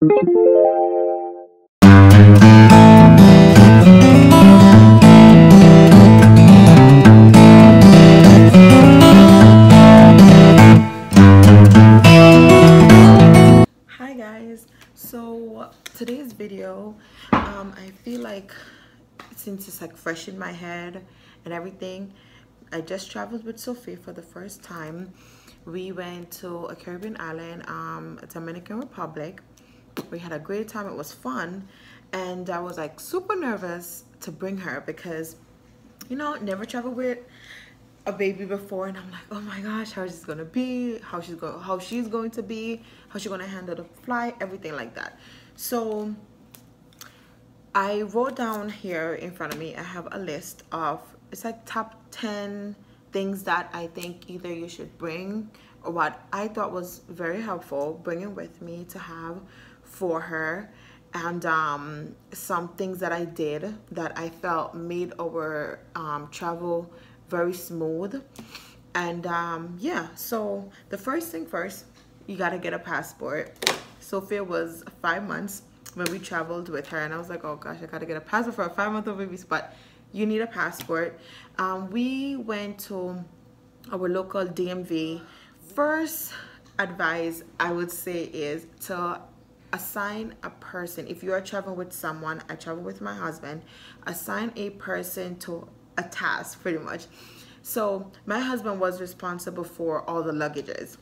hi guys. So today's video um i feel like since it's like fresh in my head and everything. I just traveled with sophie for the first time. We went to a caribbean island um dominican republic we had a great time it was fun and i was like super nervous to bring her because you know never traveled with a baby before and I'm like, oh my gosh, how is this gonna be? How she's going how she's going to be, how she's gonna handle the flight, everything like that. So I wrote down here in front of me, I have a list of it's like top 10 things that I think either you should bring or what I thought was very helpful bringing with me to have for her. And um, some things that I did that I felt made our um, travel very smooth. And um yeah so the first thing first you got to get a passport. Sophia was five months when we traveled with her and i was like oh gosh i gotta get a passport for a five month old baby but you need a passport. Um we went to our local dmv first advice i would say is to assign a person if you are traveling with someone i travel with my husband assign a person to a task pretty much. So my husband was responsible for all the luggages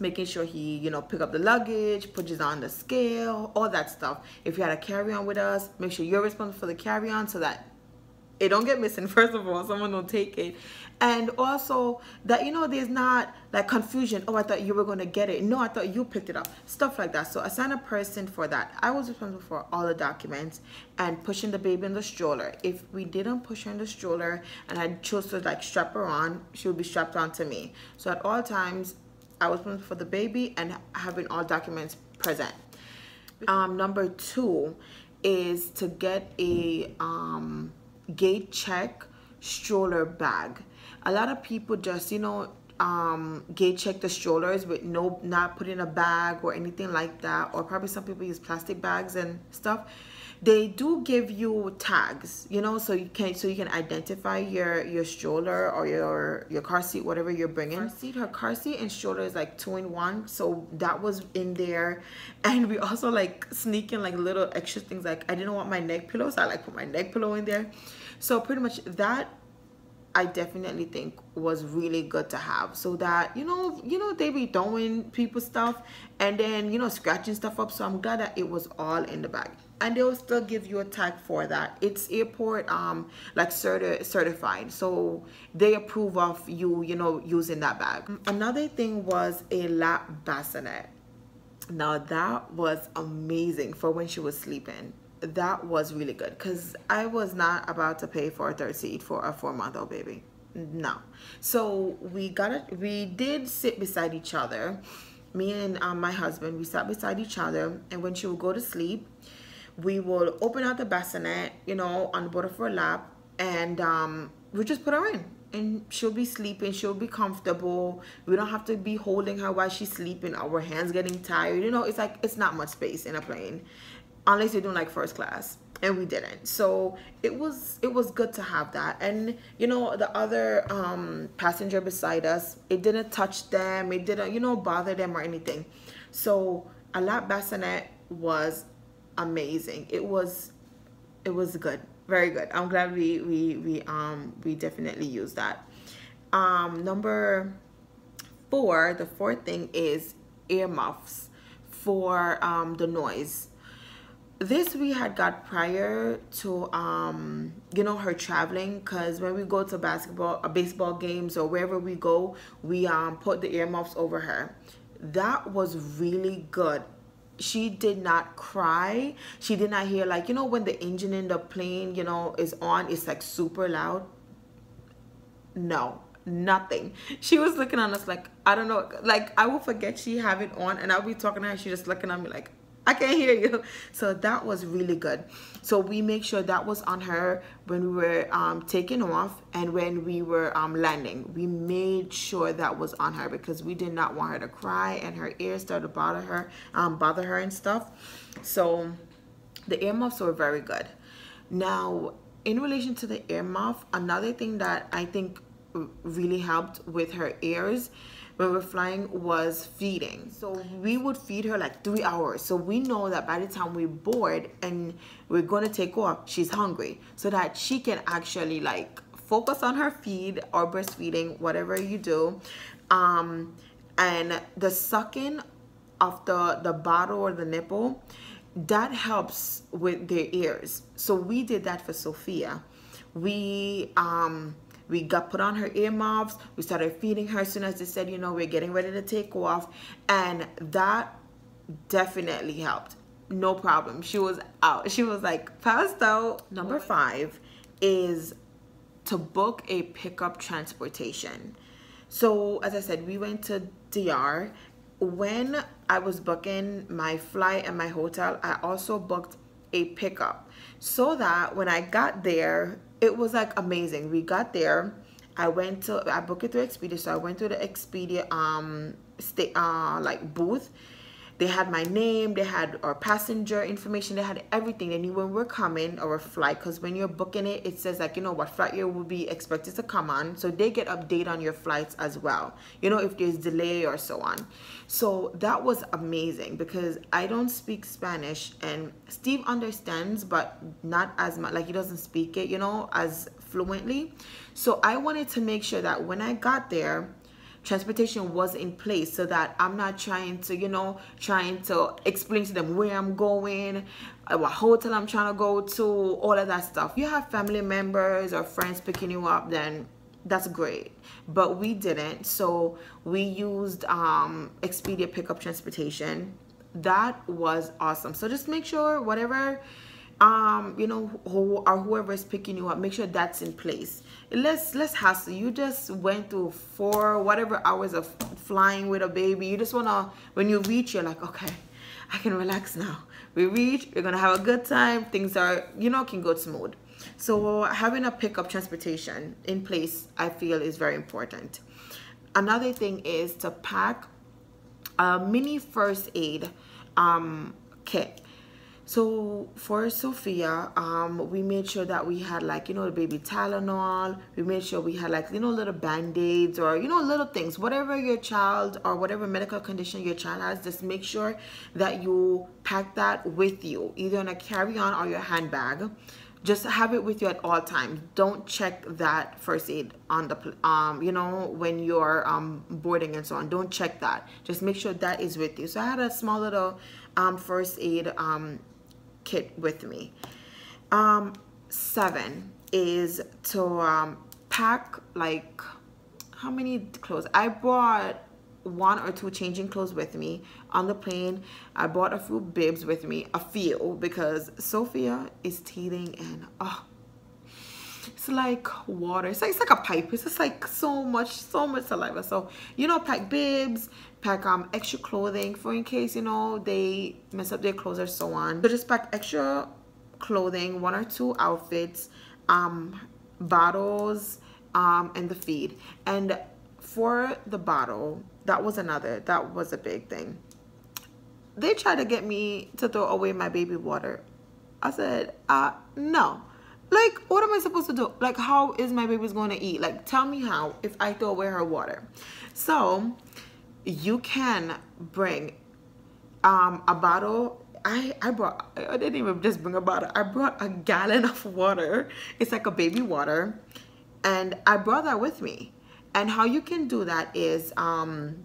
making sure he you know pick up the luggage put it on the scale all that stuff if you had a carry-on with us make sure you're responsible for the carry-on so that it don't get missing first of all someone don't take it. And also that you know there's not like confusion. Oh i thought you were going to get it. No i thought you picked it up. Stuff like that. So assign a person for that. I was responsible for all the documents and pushing the baby in the stroller. If we didn't push her in the stroller and i chose to like strap her on she would be strapped on to me. So at all times i was responsible for the baby and having all documents present. Um number two is to get a um gate check stroller bag. A lot of people just you know um gate check the strollers with no not putting a bag or anything like that or probably some people use plastic bags and stuff they do give you tags you know so you can so you can identify your your stroller or your your car seat whatever you're bringing. Car seat? Her car seat and stroller is like two in one so that was in there. And we also like sneaking like little extra things like i didn't want my neck pillow so i like put my neck pillow in there. So pretty much that I definitely think was really good to have. So that you know you know they be throwing people stuff and then you know scratching stuff up. So I'm glad that it was all in the bag. And they'll still give you a tag for that. It's airport um like certi certified. So they approve of you you know using that bag. Another thing was a lap bassinet. Now that was amazing for when she was sleeping that was really good because I was not about to pay for a third seat for a four month old baby. No. So we got it. We did sit beside each other. Me and um, my husband, we sat beside each other. And when she would go to sleep, we will open out the bassinet, you know, on the bottom of her lap. And um, we just put her in. And she'll be sleeping. She'll be comfortable. We don't have to be holding her while she's sleeping. Our hands getting tired. You know, it's like, it's not much space in a plane unless you're doing like first class and we didn't. So it was it was good to have that. And you know the other um passenger beside us it didn't touch them it didn't you know bother them or anything. So a lap bassinet was amazing. It was it was good very good. I'm glad we we we um we definitely used that. Um number four the fourth thing is earmuffs for um the noise this we had got prior to um you know her traveling because when we go to basketball uh, baseball games or wherever we go we um put the earmuffs over her. That was really good. She did not cry. She did not hear like you know when the engine in the plane you know is on it's like super loud? No. Nothing. She was looking at us like i don't know like i will forget she have it on and i'll be talking to her she just looking at me like I can't hear you. So that was really good. So we make sure that was on her when we were um, taking off and when we were um, landing. We made sure that was on her because we did not want her to cry and her ears started to bother her, um, bother her and stuff. So the earmuffs were very good. Now, in relation to the earmuff, another thing that I think really helped with her ears when we're flying was feeding. So we would feed her like three hours. So we know that by the time we board and we're gonna take off, she's hungry. So that she can actually like focus on her feed or breastfeeding, whatever you do. Um, and the sucking of the, the bottle or the nipple, that helps with their ears. So we did that for Sophia. We um we got put on her earmuffs. We started feeding her as soon as they said, you know, we're getting ready to take off. And that definitely helped. No problem. She was out. She was like passed out. Number five is to book a pickup transportation. So as I said, we went to DR. When I was booking my flight and my hotel, I also booked a pickup so that when I got there, it was like amazing. We got there. I went to I booked it through Expedia, so I went to the Expedia um stay uh like booth. They had my name, they had our passenger information, they had everything. They knew when we're coming or a flight, because when you're booking it, it says like you know what flight you will be expected to come on. So they get update on your flights as well. You know if there's delay or so on. So that was amazing because I don't speak Spanish and Steve understands, but not as much. Like he doesn't speak it, you know, as fluently. So I wanted to make sure that when I got there transportation was in place so that I'm not trying to, you know, trying to explain to them where I'm going, uh, what hotel I'm trying to go to, all of that stuff. You have family members or friends picking you up, then that's great. But we didn't. So we used um, Expedia Pickup Transportation. That was awesome. So just make sure whatever um you know who or whoever is picking you up make sure that's in place. Let's let's hassle you just went through four whatever hours of flying with a baby. You just want to when you reach you're like okay i can relax now. We reach we're gonna have a good time. Things are you know can go smooth. So having a pickup transportation in place i feel is very important. Another thing is to pack a mini first aid um kit so for Sophia, um, we made sure that we had like, you know, the baby Tylenol. We made sure we had like, you know, little band-aids or, you know, little things. Whatever your child or whatever medical condition your child has, just make sure that you pack that with you, either in a carry-on or your handbag. Just have it with you at all times. Don't check that first aid on the, um, you know, when you're um, boarding and so on. Don't check that. Just make sure that is with you. So I had a small little um, first aid um, kit with me. Um, seven is to um, pack like how many clothes? I brought one or two changing clothes with me on the plane. I bought a few bibs with me, a few, because Sophia is teething and oh, it's like water. It's like, it's like a pipe. It's just like so much, so much saliva. So, you know, pack bibs, pack um extra clothing for in case, you know, they mess up their clothes or so on. So just pack extra clothing, one or two outfits, um, bottles, um, and the feed. And for the bottle, that was another, that was a big thing. They tried to get me to throw away my baby water. I said, uh, no like what am i supposed to do? Like how is my baby's going to eat? Like tell me how if i throw away her water. So you can bring um a bottle. I, I brought I didn't even just bring a bottle. I brought a gallon of water. It's like a baby water. And I brought that with me. And how you can do that is um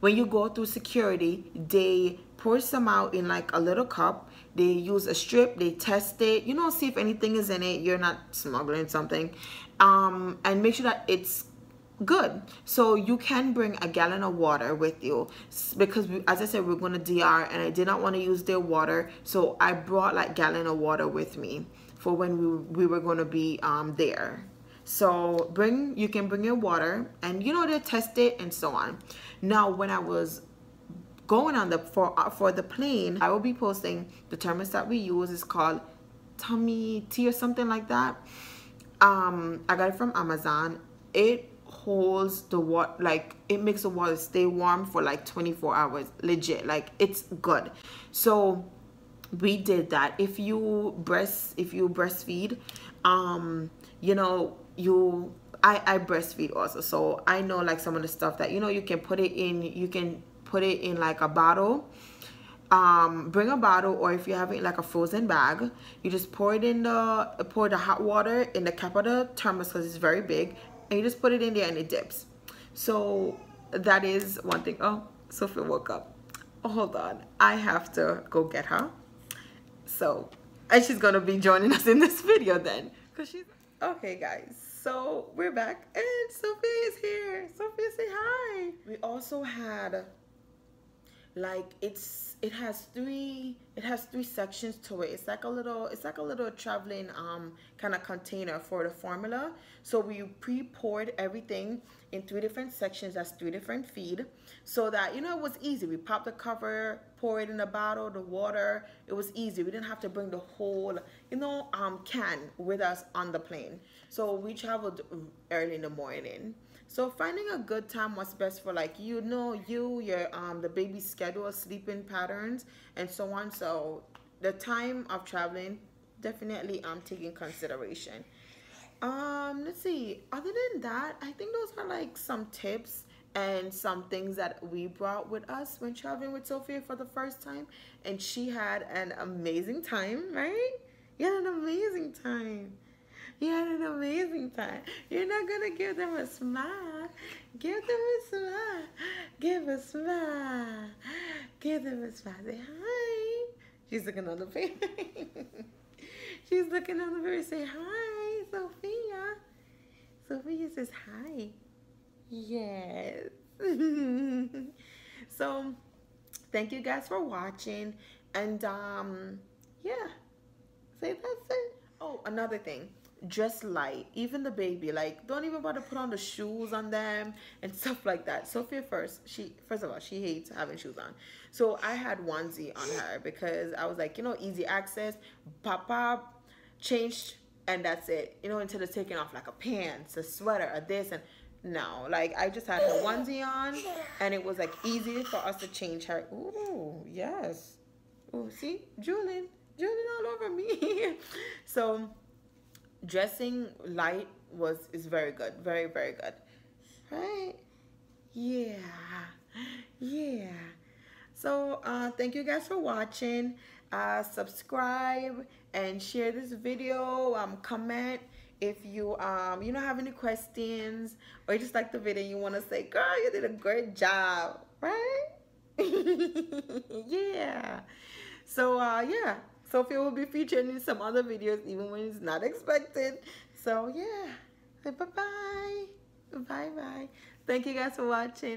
when you go through security they pour some out in like a little cup they use a strip they test it. You know see if anything is in it you're not smuggling something. Um, and make sure that it's good. So you can bring a gallon of water with you. Because we, as i said we're going to dr and i did not want to use their water. So i brought like gallon of water with me for when we, we were going to be um, there. So bring you can bring your water and you know they test it and so on. Now when i was going on the for uh, for the plane i will be posting the thermostat we use is called tummy tea or something like that. Um i got it from amazon. It holds the water like it makes the water stay warm for like 24 hours. Legit like it's good. So we did that. If you breast if you breastfeed um you know you I, I breastfeed also. So I know like some of the stuff that you know you can put it in you can put it in like a bottle. Um bring a bottle or if you have it like a frozen bag you just pour it in the pour the hot water in the cap of the thermos because it's very big and you just put it in there and it dips. So that is one thing. Oh sophie woke up. Oh, hold on. I have to go get her. So and she's gonna be joining us in this video then because she's okay guys. So we're back and sophie is here. Sophie say hi. We also had like it's it has three it has three sections to it. It's like a little it's like a little traveling um kind of container for the formula. So we pre-poured everything in three different sections that's three different feed so that you know it was easy. We popped the cover pour it in the bottle the water it was easy. We didn't have to bring the whole you know um can with us on the plane. So we traveled early in the morning so finding a good time what's best for like you know you your um the baby's schedule sleeping patterns and so on. So the time of traveling definitely i'm um, taking consideration. Um let's see. Other than that i think those are like some tips and some things that we brought with us when traveling with Sophia for the first time. And she had an amazing time right? You had an amazing time you had an amazing time. You're not gonna give them a smile. Give them a smile. Give a smile. Give them a smile. Say hi. She's looking on the face. She's looking on the face. Say hi, Sophia. Sophia says hi. Yes. so thank you guys for watching. And um yeah. Say that's it. Oh, another thing dress light. Even the baby like don't even bother put on the shoes on them and stuff like that. Sophia first she first of all she hates having shoes on. So i had onesie on her because i was like you know easy access pop changed and that's it. You know instead of taking off like a pants a sweater a this and no. Like i just had her onesie on and it was like easy for us to change her. Ooh, yes. Oh see? Julian julian all over me. So dressing light was is very good very very good. Right? Yeah. Yeah. So uh thank you guys for watching. Uh subscribe and share this video. Um comment if you um you don't have any questions or you just like the video you want to say girl you did a great job. Right? Yeah. So uh yeah Sophia will be featured in some other videos even when it's not expected. So yeah, bye-bye. Bye-bye. Thank you guys for watching.